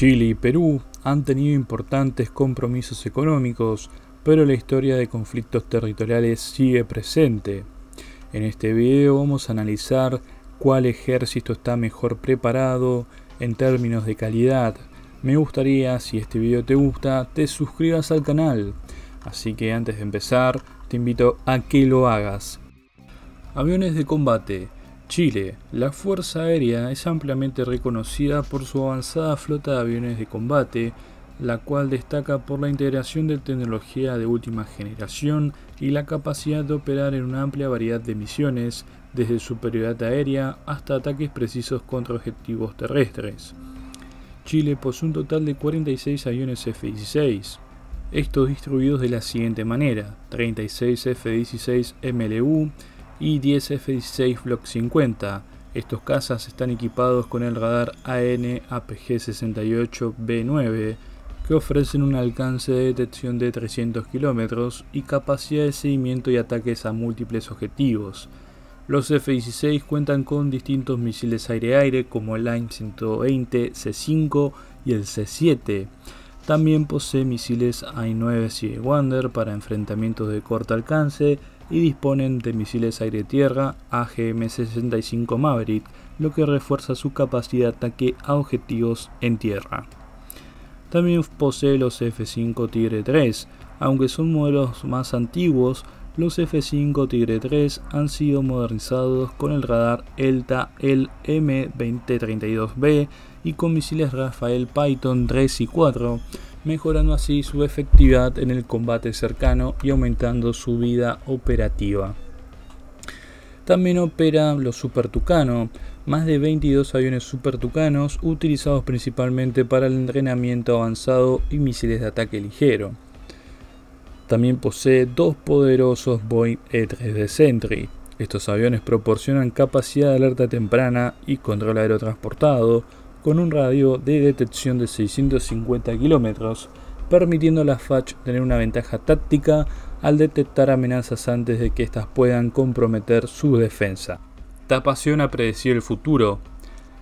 Chile y Perú han tenido importantes compromisos económicos, pero la historia de conflictos territoriales sigue presente. En este video vamos a analizar cuál ejército está mejor preparado en términos de calidad. Me gustaría, si este video te gusta, te suscribas al canal. Así que antes de empezar, te invito a que lo hagas. Aviones de combate. Chile. La Fuerza Aérea es ampliamente reconocida por su avanzada flota de aviones de combate, la cual destaca por la integración de tecnología de última generación y la capacidad de operar en una amplia variedad de misiones, desde superioridad aérea hasta ataques precisos contra objetivos terrestres. Chile posee un total de 46 aviones F-16, estos distribuidos de la siguiente manera, 36 F-16 MLU, y 10 F-16 Block 50. Estos cazas están equipados con el radar AN APG-68B9 que ofrecen un alcance de detección de 300 km y capacidad de seguimiento y ataques a múltiples objetivos. Los F-16 cuentan con distintos misiles aire-aire como el Line 120 C5 y el C7. También posee misiles AI-9 Wonder para enfrentamientos de corto alcance y disponen de misiles aire-tierra AGM-65 Maverick, lo que refuerza su capacidad de ataque a objetivos en tierra. También posee los F-5 Tigre 3, aunque son modelos más antiguos, los F-5 Tigre 3 han sido modernizados con el radar ELTA el M2032B y con misiles Rafael Python 3 y 4, mejorando así su efectividad en el combate cercano y aumentando su vida operativa. También opera los Super Tucano, más de 22 aviones Super Tucanos utilizados principalmente para el entrenamiento avanzado y misiles de ataque ligero. También posee dos poderosos Boeing E-3 de Sentry. Estos aviones proporcionan capacidad de alerta temprana y control aerotransportado, con un radio de detección de 650 kilómetros, permitiendo a la FACH tener una ventaja táctica al detectar amenazas antes de que éstas puedan comprometer su defensa. Te apasiona predecir el futuro.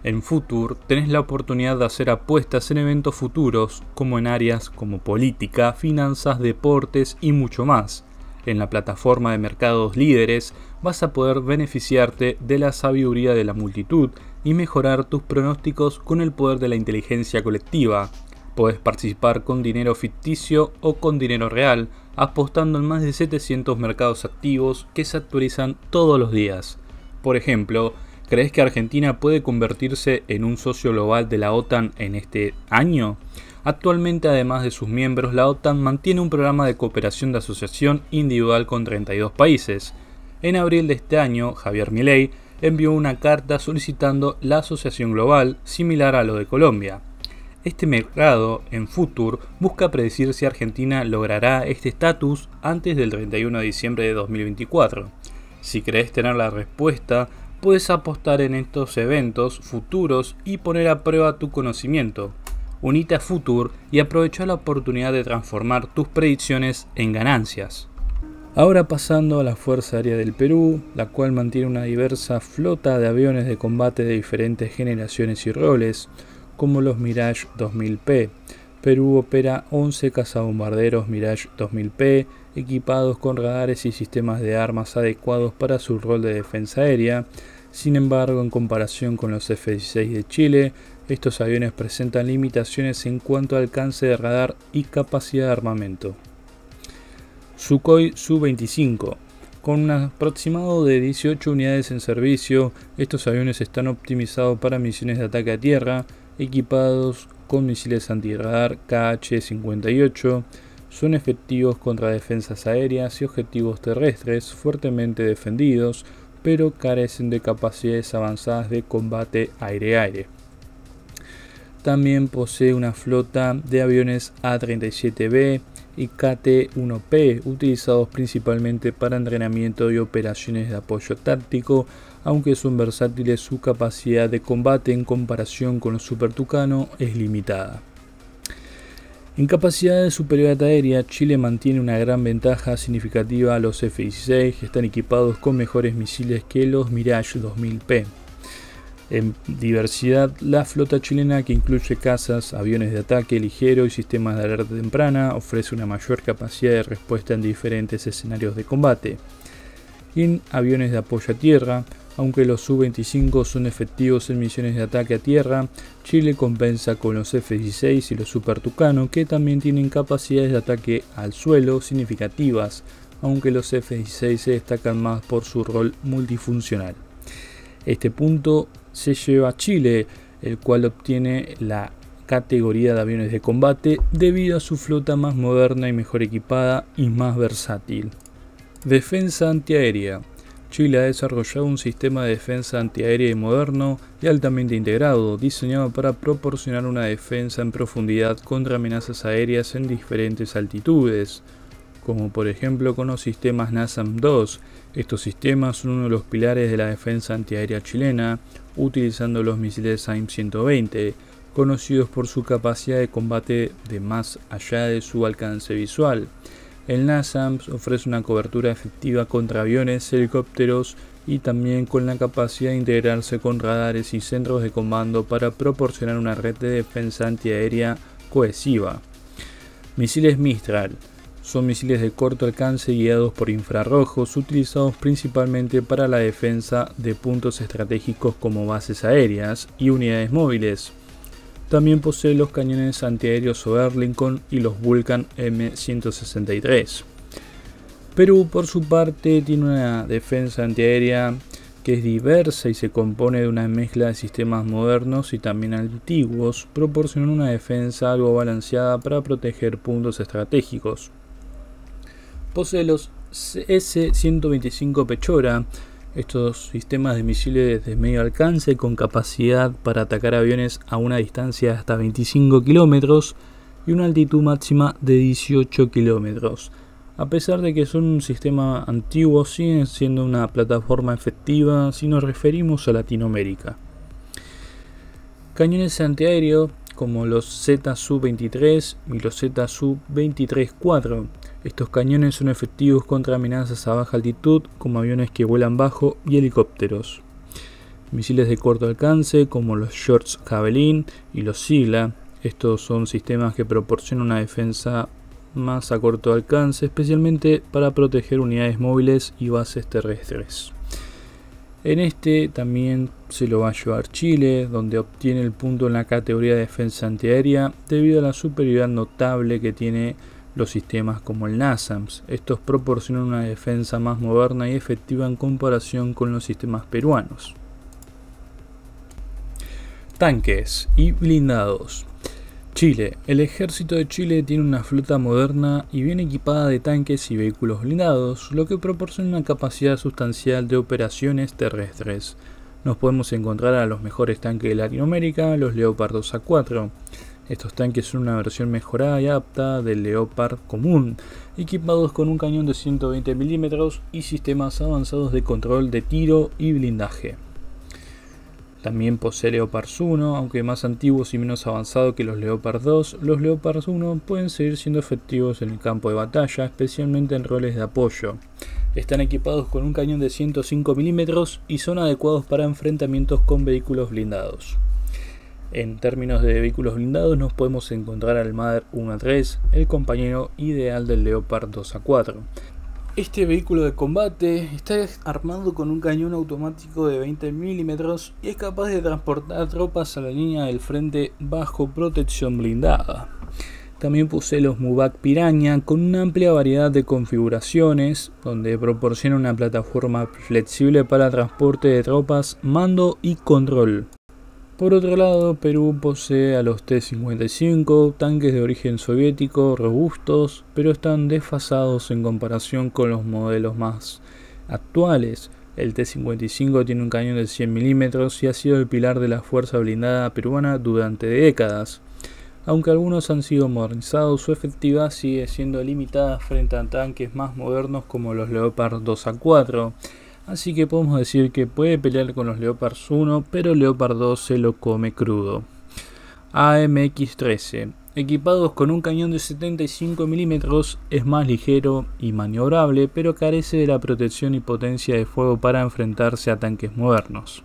En Future tenés la oportunidad de hacer apuestas en eventos futuros, como en áreas como política, finanzas, deportes y mucho más. En la plataforma de mercados líderes vas a poder beneficiarte de la sabiduría de la multitud y mejorar tus pronósticos con el poder de la inteligencia colectiva. Puedes participar con dinero ficticio o con dinero real, apostando en más de 700 mercados activos que se actualizan todos los días. Por ejemplo, ¿crees que Argentina puede convertirse en un socio global de la OTAN en este año? Actualmente, además de sus miembros, la OTAN mantiene un programa de cooperación de asociación individual con 32 países. En abril de este año, Javier Milei envió una carta solicitando la asociación global similar a lo de Colombia. Este mercado, en Future, busca predecir si Argentina logrará este estatus antes del 31 de diciembre de 2024. Si crees tener la respuesta, puedes apostar en estos eventos futuros y poner a prueba tu conocimiento. Unite a Future y aprovecha la oportunidad de transformar tus predicciones en ganancias. Ahora pasando a la Fuerza Aérea del Perú, la cual mantiene una diversa flota de aviones de combate de diferentes generaciones y roles, como los Mirage 2000P. Perú opera 11 cazabombarderos Mirage 2000P equipados con radares y sistemas de armas adecuados para su rol de defensa aérea. Sin embargo, en comparación con los F-16 de Chile, estos aviones presentan limitaciones en cuanto al alcance de radar y capacidad de armamento. Sukhoi Su-25. Con un aproximado de 18 unidades en servicio, estos aviones están optimizados para misiones de ataque a tierra, equipados con misiles antirradar KH-58, son efectivos contra defensas aéreas y objetivos terrestres fuertemente defendidos, pero carecen de capacidades avanzadas de combate aire-aire. También posee una flota de aviones A-37B, y KT-1P, utilizados principalmente para entrenamiento y operaciones de apoyo táctico, aunque son versátiles su capacidad de combate en comparación con los Super Tucano es limitada. En capacidad de superioridad aérea, Chile mantiene una gran ventaja significativa a los F-16 que están equipados con mejores misiles que los Mirage 2000P. En diversidad, la flota chilena, que incluye cazas, aviones de ataque ligero y sistemas de alerta temprana, ofrece una mayor capacidad de respuesta en diferentes escenarios de combate. En aviones de apoyo a tierra, aunque los Su-25 son efectivos en misiones de ataque a tierra, Chile compensa con los F-16 y los Super Tucano, que también tienen capacidades de ataque al suelo significativas, aunque los F-16 se destacan más por su rol multifuncional. Este punto se lleva a Chile, el cual obtiene la categoría de aviones de combate debido a su flota más moderna y mejor equipada y más versátil. Defensa antiaérea. Chile ha desarrollado un sistema de defensa antiaérea moderno y altamente integrado, diseñado para proporcionar una defensa en profundidad contra amenazas aéreas en diferentes altitudes, como por ejemplo con los sistemas NASAM-2. Estos sistemas son uno de los pilares de la defensa antiaérea chilena, utilizando los misiles AIM-120, conocidos por su capacidad de combate de más allá de su alcance visual. El NASAMS ofrece una cobertura efectiva contra aviones, helicópteros y también con la capacidad de integrarse con radares y centros de comando para proporcionar una red de defensa antiaérea cohesiva. Misiles Mistral son misiles de corto alcance guiados por infrarrojos utilizados principalmente para la defensa de puntos estratégicos como bases aéreas y unidades móviles. También posee los cañones antiaéreos Oberlincoln y los Vulcan M163. Perú, por su parte, tiene una defensa antiaérea que es diversa y se compone de una mezcla de sistemas modernos y también antiguos, proporcionando una defensa algo balanceada para proteger puntos estratégicos. Posee los S-125 Pechora, estos sistemas de misiles de medio alcance con capacidad para atacar aviones a una distancia de hasta 25 kilómetros y una altitud máxima de 18 kilómetros. A pesar de que son un sistema antiguo, siguen siendo una plataforma efectiva si nos referimos a Latinoamérica. Cañones antiaéreos como los Z-Su-23 y los Z-Su-23-4 estos cañones son efectivos contra amenazas a baja altitud como aviones que vuelan bajo y helicópteros. Misiles de corto alcance como los Shorts Javelin y los Sigla. Estos son sistemas que proporcionan una defensa más a corto alcance, especialmente para proteger unidades móviles y bases terrestres. En este también se lo va a llevar Chile, donde obtiene el punto en la categoría de defensa antiaérea debido a la superioridad notable que tiene los sistemas como el NASAMS. Estos proporcionan una defensa más moderna y efectiva en comparación con los sistemas peruanos. Tanques y blindados. Chile. El ejército de Chile tiene una flota moderna y bien equipada de tanques y vehículos blindados, lo que proporciona una capacidad sustancial de operaciones terrestres. Nos podemos encontrar a los mejores tanques de Latinoamérica, los Leopard 2 A4. Estos tanques son una versión mejorada y apta del Leopard común, equipados con un cañón de 120 mm y sistemas avanzados de control de tiro y blindaje. También posee Leopard 1, aunque más antiguos y menos avanzados que los Leopard 2, los Leopard 1 pueden seguir siendo efectivos en el campo de batalla, especialmente en roles de apoyo. Están equipados con un cañón de 105 mm y son adecuados para enfrentamientos con vehículos blindados. En términos de vehículos blindados nos podemos encontrar al Mother 1 a 3, el compañero ideal del Leopard 2 a 4. Este vehículo de combate está armado con un cañón automático de 20 mm y es capaz de transportar tropas a la línea del frente bajo protección blindada. También posee los MUBAC Piraña con una amplia variedad de configuraciones, donde proporciona una plataforma flexible para transporte de tropas, mando y control. Por otro lado, Perú posee a los T-55, tanques de origen soviético robustos, pero están desfasados en comparación con los modelos más actuales. El T-55 tiene un cañón de 100 mm y ha sido el pilar de la fuerza blindada peruana durante décadas. Aunque algunos han sido modernizados, su efectividad sigue siendo limitada frente a tanques más modernos como los Leopard 2A4 Así que podemos decir que puede pelear con los Leopards 1, pero Leopard 2 se lo come crudo. AMX-13. Equipados con un cañón de 75 mm, es más ligero y maniobrable, pero carece de la protección y potencia de fuego para enfrentarse a tanques modernos.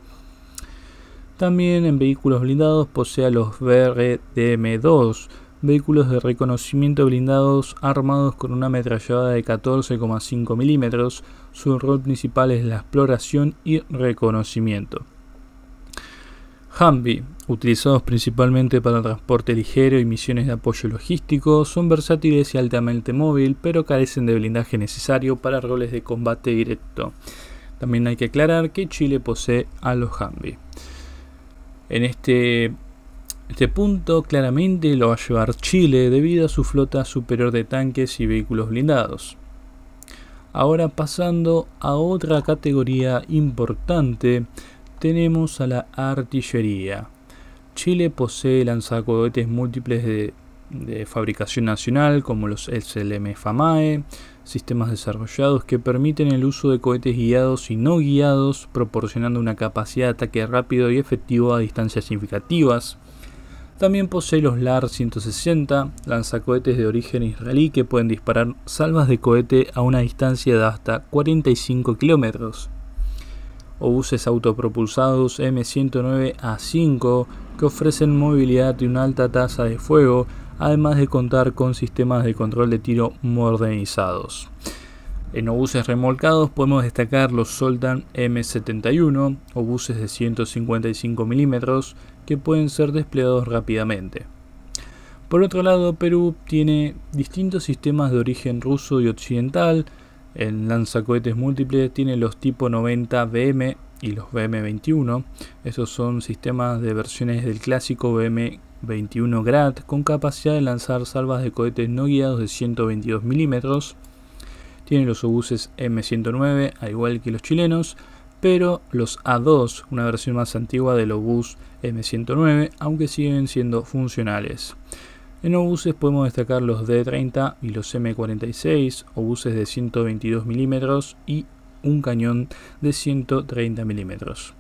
También en vehículos blindados posee a los BRDM-2, vehículos de reconocimiento blindados armados con una ametralladora de 14,5 milímetros. Su rol principal es la exploración y reconocimiento. Humvee, utilizados principalmente para transporte ligero y misiones de apoyo logístico, son versátiles y altamente móvil, pero carecen de blindaje necesario para roles de combate directo. También hay que aclarar que Chile posee a los Humvee. En este, este punto claramente lo va a llevar Chile debido a su flota superior de tanques y vehículos blindados. Ahora pasando a otra categoría importante tenemos a la artillería. Chile posee lanzacohetes múltiples de, fabricación nacional como los SLM FAMAE, sistemas desarrollados que permiten el uso de cohetes guiados y no guiados, proporcionando una capacidad de ataque rápido y efectivo a distancias significativas. También posee los LAR-160, lanzacohetes de origen israelí que pueden disparar salvas de cohete a una distancia de hasta 45 kilómetros buses autopropulsados M109A5 que ofrecen movilidad y una alta tasa de fuego, además de contar con sistemas de control de tiro modernizados. En obuses remolcados podemos destacar los Soldan M71, obuses de 155 mm que pueden ser desplegados rápidamente. Por otro lado, Perú tiene distintos sistemas de origen ruso y occidental, el lanzacohetes múltiples tiene los tipo 90 BM y los BM21. Esos son sistemas de versiones del clásico BM21 Grad con capacidad de lanzar salvas de cohetes no guiados de 122 milímetros. Tiene los obuses M109, al igual que los chilenos, pero los A2, una versión más antigua del obús M109, aunque siguen siendo funcionales. En obuses podemos destacar los D30 y los M46, obuses de 122 milímetros y un cañón de 130 milímetros.